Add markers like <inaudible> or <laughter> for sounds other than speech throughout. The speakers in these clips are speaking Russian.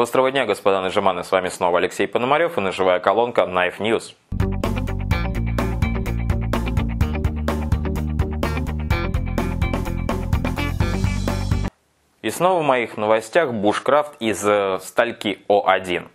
Острого дня, господа нажиманы, с вами снова Алексей Пономарев и ножевая колонка Knife News. И снова в моих новостях бушкрафт из э, стальки О1.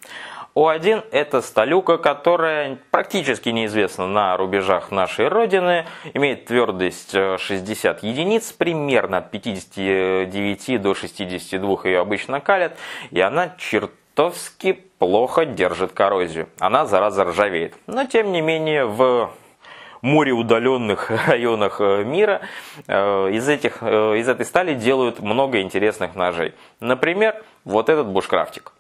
О1 – это сталюка, которая практически неизвестна на рубежах нашей Родины, имеет твердость 60 э, единиц, примерно от 59 до 62 ее обычно калят, и она чертовски плохо держит коррозию. Она, зараза, ржавеет. Но, тем не менее, в море удаленных <laughs> районах э, мира э, из, этих, из этой стали делают много интересных ножей. Например, вот этот бушкрафтик.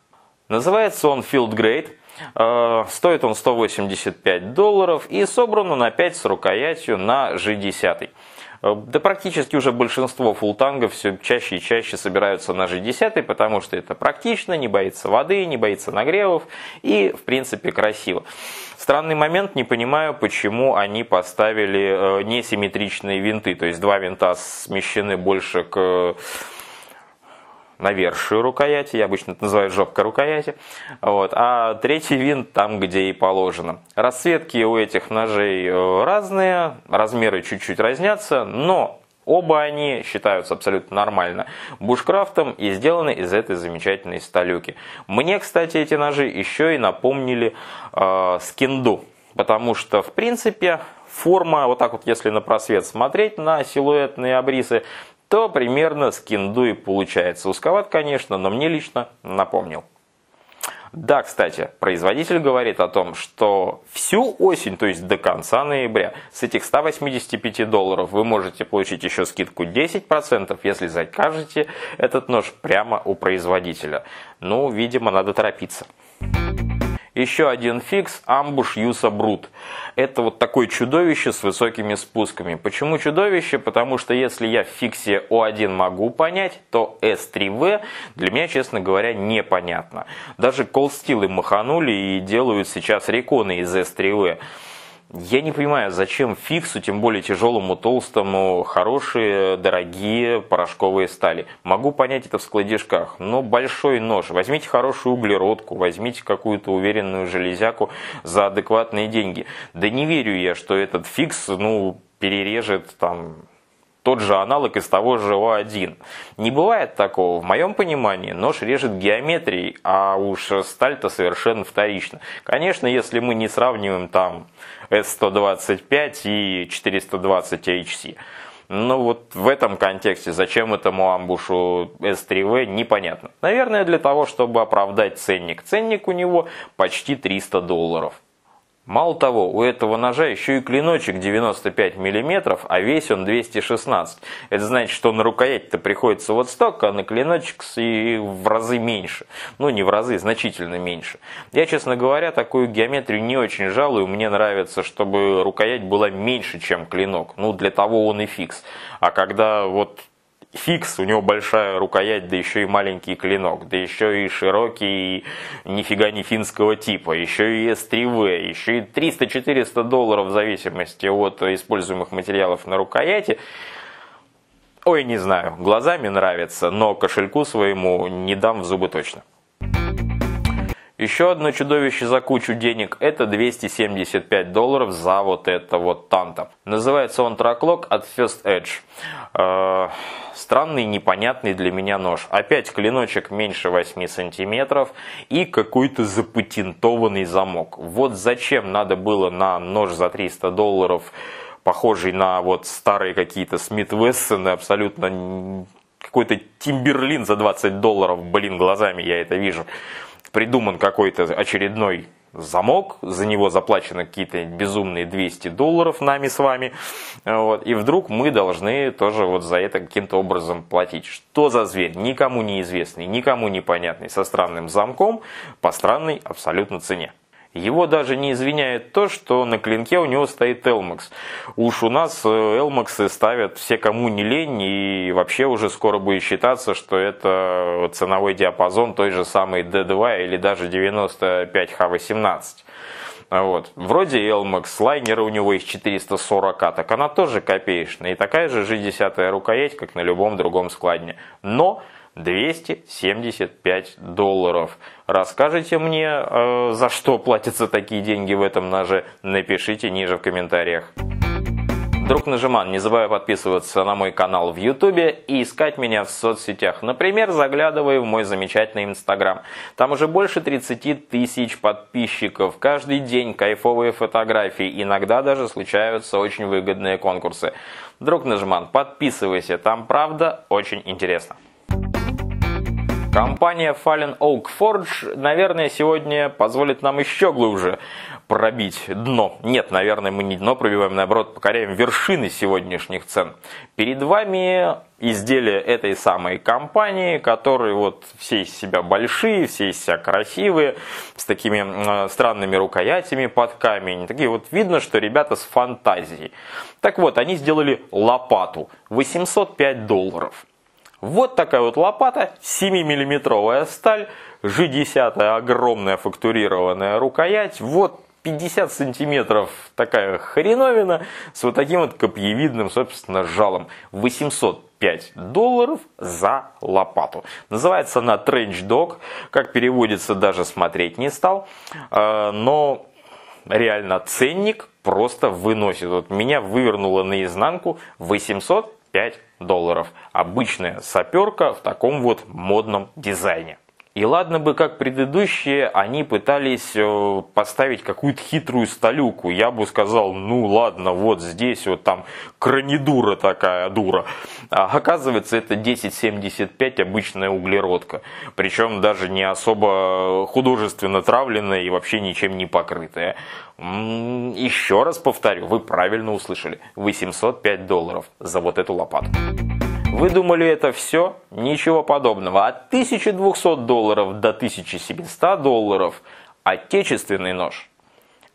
Называется он Field Grade. Э, стоит он 185 долларов и собран он опять с рукоятью на G10. Э, да практически уже большинство фултангов все чаще и чаще собираются на G10, потому что это практично, не боится воды, не боится нагревов и в принципе красиво. Странный момент, не понимаю, почему они поставили э, несимметричные винты, то есть два винта смещены больше к навершию рукояти, я обычно это называю жопка рукояти, вот, а третий винт там, где и положено. Расцветки у этих ножей э, разные, размеры чуть-чуть разнятся, но Оба они считаются абсолютно нормально бушкрафтом и сделаны из этой замечательной сталюки. Мне, кстати, эти ножи еще и напомнили э, скинду, потому что, в принципе, форма, вот так вот, если на просвет смотреть на силуэтные обрисы, то примерно с кинду и получается. Узковат, конечно, но мне лично напомнил. Да, кстати, производитель говорит о том, что всю осень, то есть до конца ноября, с этих 185 долларов вы можете получить еще скидку 10%, если закажете этот нож прямо у производителя. Ну, видимо, надо торопиться. Еще один фикс – амбуш Юса Брут. Это вот такое чудовище с высокими спусками. Почему чудовище? Потому что если я в фиксе О1 могу понять, то S3V для меня, честно говоря, непонятно. Даже колстилы маханули и делают сейчас реконы из S3V. Я не понимаю, зачем фиксу, тем более тяжелому, толстому, хорошие, дорогие порошковые стали. Могу понять это в складежках, но большой нож. Возьмите хорошую углеродку, возьмите какую-то уверенную железяку за адекватные деньги. Да не верю я, что этот фикс, ну, перережет там тот же аналог из того же О1. Не бывает такого. В моем понимании нож режет геометрией, а уж сталь-то совершенно вторично. Конечно, если мы не сравниваем там S125 и 420 HC. Но вот в этом контексте, зачем этому амбушу S3V, непонятно. Наверное, для того, чтобы оправдать ценник. Ценник у него почти 300 долларов. Мало того, у этого ножа еще и клиночек 95 мм, а весь он 216. Это значит, что на рукоять-то приходится вот столько, а на клиночек и в разы меньше. Ну, не в разы, значительно меньше. Я, честно говоря, такую геометрию не очень жалую. Мне нравится, чтобы рукоять была меньше, чем клинок. Ну, для того он и фикс. А когда вот фикс, у него большая рукоять, да еще и маленький клинок, да еще и широкий, нифига не финского типа, еще и S3V, еще и 300-400 долларов в зависимости от используемых материалов на рукояти. Ой, не знаю, глазами нравится, но кошельку своему не дам в зубы точно. Еще одно чудовище за кучу денег – это 275 долларов за вот это вот танто. Называется он Tracklock от First Edge. Э, странный, непонятный для меня нож. Опять клиночек меньше 8 сантиметров и какой-то запатентованный замок. Вот зачем надо было на нож за 300 долларов, похожий на вот старые какие-то Смит Вессоны, абсолютно какой-то Тимберлин за 20 долларов, блин, глазами я это вижу придуман какой-то очередной замок, за него заплачено какие-то безумные 200 долларов нами с вами, вот, и вдруг мы должны тоже вот за это каким-то образом платить. Что за зверь? Никому неизвестный, никому непонятный, со странным замком, по странной абсолютно цене. Его даже не извиняет то, что на клинке у него стоит Элмакс. Уж у нас Элмаксы ставят все, кому не лень, и вообще уже скоро будет считаться, что это ценовой диапазон той же самой D2 или даже 95H18. Вот. Вроде Elmax, лайнера у него из 440, так она тоже копеечная. И такая же G10 рукоять, как на любом другом складне. Но 275 долларов. Расскажите мне, э, за что платятся такие деньги в этом ноже, напишите ниже в комментариях. Друг Нажиман, не забывай подписываться на мой канал в Ютубе и искать меня в соцсетях. Например, заглядывай в мой замечательный Инстаграм. Там уже больше 30 тысяч подписчиков. Каждый день кайфовые фотографии. Иногда даже случаются очень выгодные конкурсы. Друг Нажиман, подписывайся. Там правда очень интересно. Компания Fallen Oak Forge, наверное, сегодня позволит нам еще глубже пробить дно. Нет, наверное, мы не дно пробиваем, наоборот, покоряем вершины сегодняшних цен. Перед вами изделия этой самой компании, которые вот все из себя большие, все из себя красивые, с такими э, странными рукоятями под камень. Такие вот видно, что ребята с фантазией. Так вот, они сделали лопату 805 долларов. Вот такая вот лопата, 7-миллиметровая сталь, G10 огромная фактурированная рукоять. Вот 50 сантиметров такая хреновина с вот таким вот копьевидным, собственно, жалом. 805 долларов за лопату. Называется она Trench Dog. Как переводится, даже смотреть не стал. А, но реально ценник просто выносит. Вот меня вывернуло наизнанку 805 долларов. Обычная саперка в таком вот модном дизайне. И ладно бы, как предыдущие, они пытались э, поставить какую-то хитрую столюку. Я бы сказал, ну ладно, вот здесь вот там кранидура такая дура. А оказывается, это 1075 обычная углеродка. Причем даже не особо художественно травленная и вообще ничем не покрытая. Еще раз повторю, вы правильно услышали. 805 долларов за вот эту лопату. Вы думали это все? Ничего подобного. От 1200 долларов до 1700 долларов отечественный нож.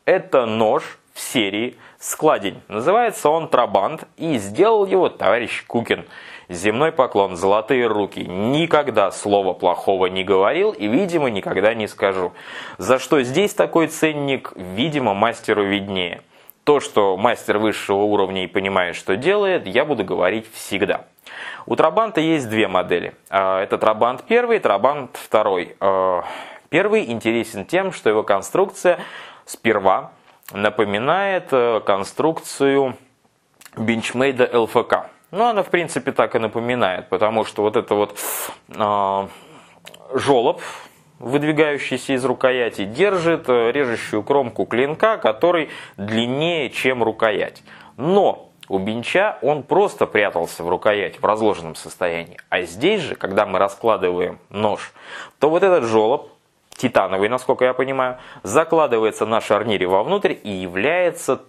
Это нож в серии «Складень». Называется он «Трабант» и сделал его товарищ Кукин. Земной поклон, золотые руки. Никогда слова плохого не говорил и, видимо, никогда не скажу. За что здесь такой ценник, видимо, мастеру виднее. То, что мастер высшего уровня и понимает, что делает, я буду говорить всегда. У Трабанта есть две модели. А, это Трабант первый Трабант второй. А, первый интересен тем, что его конструкция сперва напоминает э, конструкцию бенчмейда ЛФК. Ну, она, в принципе, так и напоминает, потому что вот это вот э, жолоб, выдвигающийся из рукояти, держит э, режущую кромку клинка, который длиннее, чем рукоять. Но у бинча он просто прятался в рукоять в разложенном состоянии. А здесь же, когда мы раскладываем нож, то вот этот жолоб, титановый, насколько я понимаю, закладывается на шарнире вовнутрь и является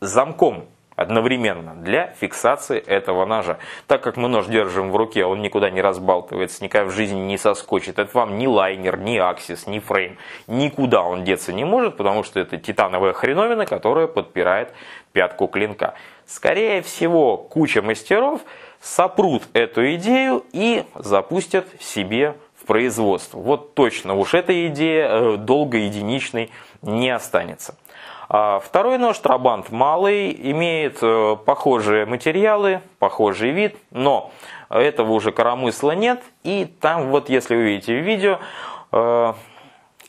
замком одновременно для фиксации этого ножа. Так как мы нож держим в руке, он никуда не разбалтывается, никогда в жизни не соскочит. Это вам ни лайнер, ни аксис, ни фрейм. Никуда он деться не может, потому что это титановая хреновина, которая подпирает пятку клинка. Скорее всего, куча мастеров сопрут эту идею и запустят себе в производство. Вот точно уж эта идея э, долго единичной не останется. А второй нож Трабант малый, имеет э, похожие материалы, похожий вид, но этого уже коромысла нет. И там вот, если вы видите видео, э,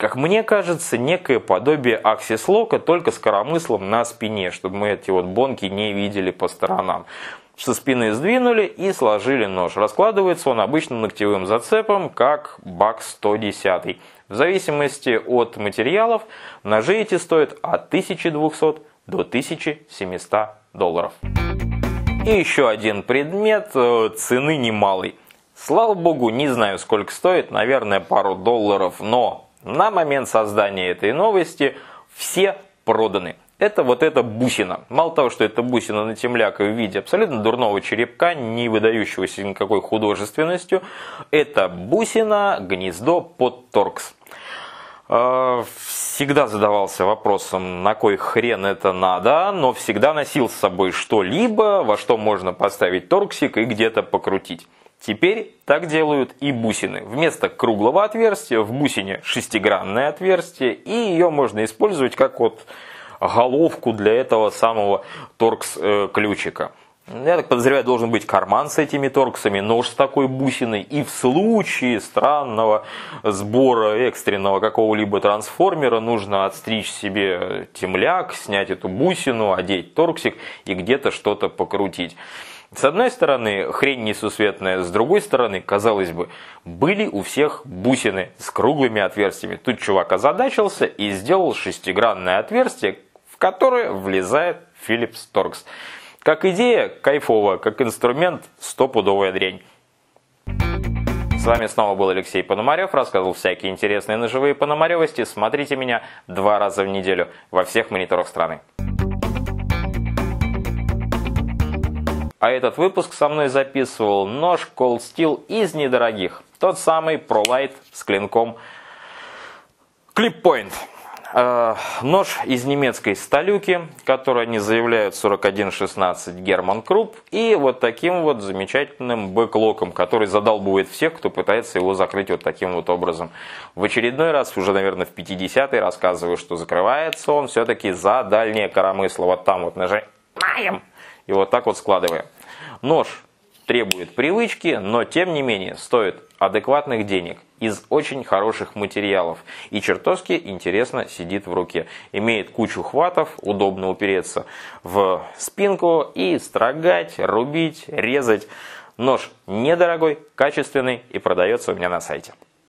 как мне кажется, некое подобие аксис-лока, только с коромыслом на спине, чтобы мы эти вот бонки не видели по сторонам. Со спины сдвинули и сложили нож. Раскладывается он обычным ногтевым зацепом, как БАК 110. В зависимости от материалов, ножи эти стоят от 1200 до 1700 долларов. И еще один предмет, э, цены немалый. Слава богу, не знаю сколько стоит, наверное пару долларов, но на момент создания этой новости все проданы. Это вот эта бусина. Мало того, что это бусина на темляка в виде абсолютно дурного черепка, не выдающегося никакой художественностью, это бусина гнездо под торкс. А, всегда задавался вопросом, на кой хрен это надо, но всегда носил с собой что-либо, во что можно поставить торксик и где-то покрутить. Теперь так делают и бусины. Вместо круглого отверстия в бусине шестигранное отверстие, и ее можно использовать как вот головку для этого самого торкс-ключика. я так подозреваю, должен быть карман с этими торксами, нож с такой бусиной. И в случае странного сбора экстренного какого-либо трансформера нужно отстричь себе темляк, снять эту бусину, одеть торксик и где-то что-то покрутить. С одной стороны, хрень несусветная, с другой стороны, казалось бы, были у всех бусины с круглыми отверстиями. Тут чувак озадачился и сделал шестигранное отверстие, в которое влезает Philips Torx. Как идея, кайфово, как инструмент, стопудовая дрянь. С вами снова был Алексей Пономарев, рассказывал всякие интересные ножевые пономаревости. Смотрите меня два раза в неделю во всех мониторах страны. А этот выпуск со мной записывал нож Cold Steel из недорогих. Тот самый ProLight с клинком Clip Point. Э, нож из немецкой сталюки, который они заявляют 4116 Герман Круп. И вот таким вот замечательным бэклоком, который задалбывает всех, кто пытается его закрыть вот таким вот образом. В очередной раз, уже, наверное, в 50-й рассказываю, что закрывается он все-таки за дальнее коромысло. Вот там вот нажимаем и вот так вот складываем. Нож требует привычки, но тем не менее стоит адекватных денег из очень хороших материалов и чертовски интересно сидит в руке. Имеет кучу хватов, удобно упереться в спинку и строгать, рубить, резать. Нож недорогой, качественный и продается у меня на сайте.